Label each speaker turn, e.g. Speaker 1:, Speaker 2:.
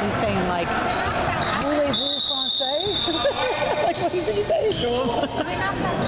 Speaker 1: He's he saying? Like, voulez-vous français? like, what is he saying?